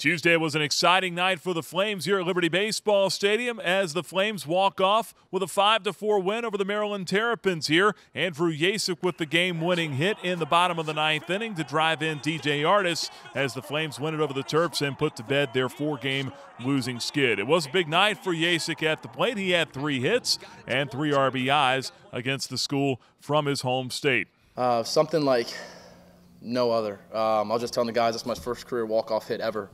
Tuesday was an exciting night for the Flames here at Liberty Baseball Stadium as the Flames walk off with a 5 4 win over the Maryland Terrapins here. Andrew Yacyk with the game winning hit in the bottom of the ninth inning to drive in DJ Artis as the Flames win it over the Terps and put to bed their four game losing skid. It was a big night for Yacyk at the plate. He had three hits and three RBIs against the school from his home state. Uh, something like no other. Um, I was just telling the guys it's my first career walk-off hit ever.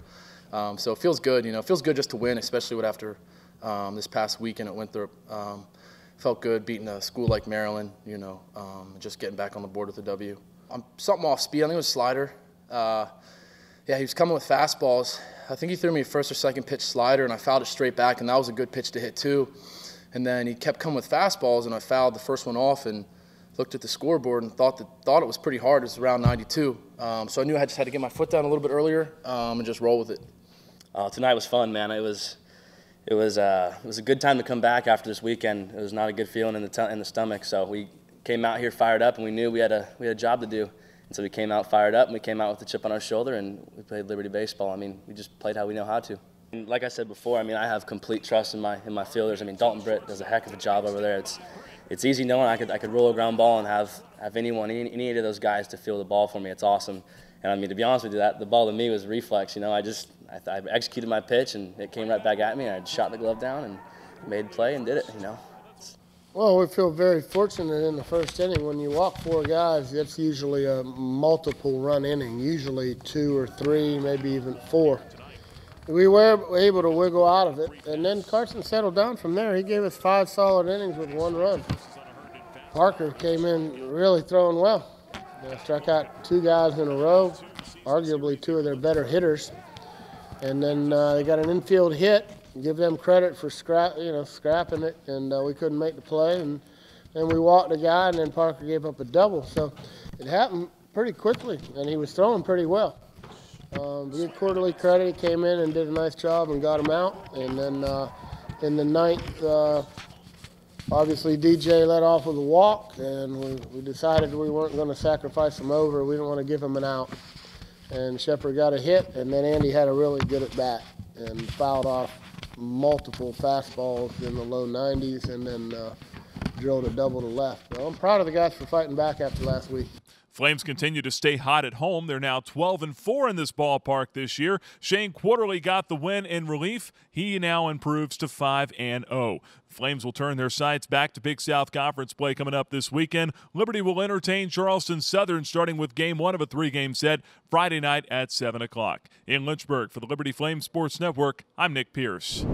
Um, so it feels good, you know. It feels good just to win, especially what after um, this past weekend at Winthrop. Um, felt good beating a school like Maryland, you know, um, just getting back on the board with a W. I'm something off speed. I think it was slider. Uh, yeah, he was coming with fastballs. I think he threw me a first or second pitch slider, and I fouled it straight back, and that was a good pitch to hit too. And then he kept coming with fastballs, and I fouled the first one off, and looked at the scoreboard and thought that thought it was pretty hard. It was around 92, um, so I knew I just had to get my foot down a little bit earlier um, and just roll with it. Uh, tonight was fun, man. It was it was uh, it was a good time to come back after this weekend. It was not a good feeling in the in the stomach, so we came out here fired up, and we knew we had a we had a job to do. And so we came out fired up, and we came out with a chip on our shoulder, and we played Liberty baseball. I mean, we just played how we know how to. And like I said before, I mean, I have complete trust in my in my fielders. I mean, Dalton Britt does a heck of a job over there. It's it's easy knowing I could I could roll a ground ball and have have anyone any, any of those guys to feel the ball for me. It's awesome. And I mean, to be honest with you, that the ball to me was reflex. You know, I just I, I executed my pitch and it came right back at me. I shot the glove down and made play and did it. You know. Well, we feel very fortunate in the first inning. When you walk four guys, it's usually a multiple run inning, usually two or three, maybe even four. We were able to wiggle out of it, and then Carson settled down from there. He gave us five solid innings with one run. Parker came in really throwing well. They struck out two guys in a row, arguably two of their better hitters. And then uh, they got an infield hit. Give them credit for scrap, you know, scrapping it, and uh, we couldn't make the play. And then we walked a guy, and then Parker gave up a double. So it happened pretty quickly, and he was throwing pretty well. Um, quarterly credit. Came in and did a nice job and got him out. And then uh, in the ninth, uh, obviously DJ led off with a walk, and we, we decided we weren't going to sacrifice him over. We didn't want to give him an out. And Shepard got a hit, and then Andy had a really good at bat and fouled off multiple fastballs in the low 90s, and then uh, drilled a double to left. Well, I'm proud of the guys for fighting back after last week. Flames continue to stay hot at home. They're now 12 and 4 in this ballpark this year. Shane Quarterly got the win in relief. He now improves to 5 and 0. Flames will turn their sights back to Big South Conference play coming up this weekend. Liberty will entertain Charleston Southern starting with game one of a three game set Friday night at 7 o'clock. In Lynchburg for the Liberty Flames Sports Network, I'm Nick Pierce.